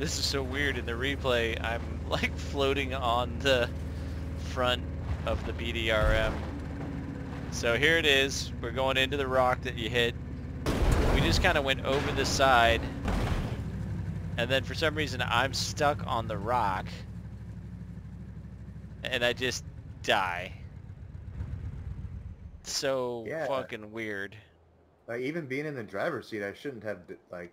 This is so weird. In the replay, I'm like floating on the front of the BDRM. So here it is. We're going into the rock that you hit. We just kind of went over the side. And then for some reason, I'm stuck on the rock. And I just die. So Yeah. fucking weird. Like even being in the driver's seat, I shouldn't have like